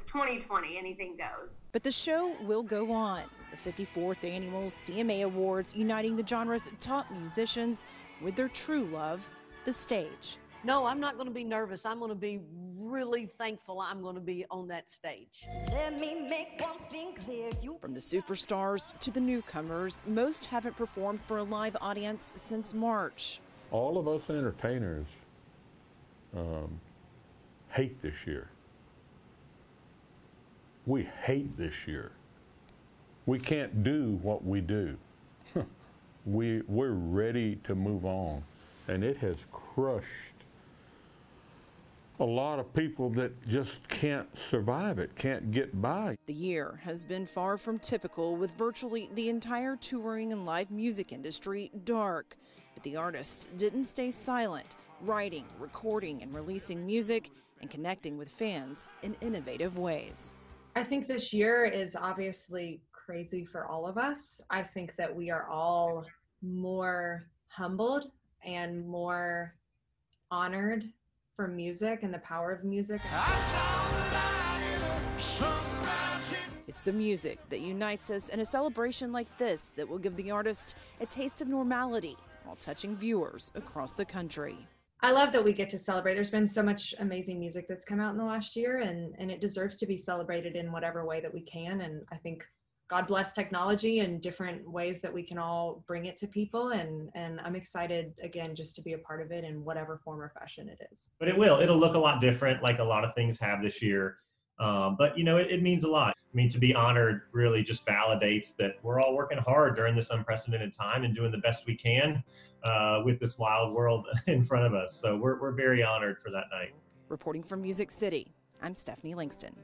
It's 2020, anything goes. But the show will go on. The 54th annual CMA Awards uniting the genre's top musicians with their true love, the stage. No, I'm not going to be nervous. I'm going to be really thankful I'm going to be on that stage. Let me make one thing clear. You From the superstars to the newcomers, most haven't performed for a live audience since March. All of us entertainers um, hate this year. We hate this year. We can't do what we do. we, we're ready to move on. And it has crushed a lot of people that just can't survive it, can't get by. The year has been far from typical, with virtually the entire touring and live music industry dark. But the artists didn't stay silent, writing, recording, and releasing music and connecting with fans in innovative ways. I think this year is obviously crazy for all of us. I think that we are all more humbled and more honored for music and the power of music. It's the music that unites us in a celebration like this that will give the artist a taste of normality while touching viewers across the country. I love that we get to celebrate. There's been so much amazing music that's come out in the last year and and it deserves to be celebrated in whatever way that we can and I think God bless technology and different ways that we can all bring it to people. And, and I'm excited again just to be a part of it in whatever form or fashion it is. But it will. It'll look a lot different, like a lot of things have this year. Um, but you know, it, it means a lot. I mean, to be honored really just validates that we're all working hard during this unprecedented time and doing the best we can uh, with this wild world in front of us. So we're, we're very honored for that night. Reporting from Music City, I'm Stephanie Langston.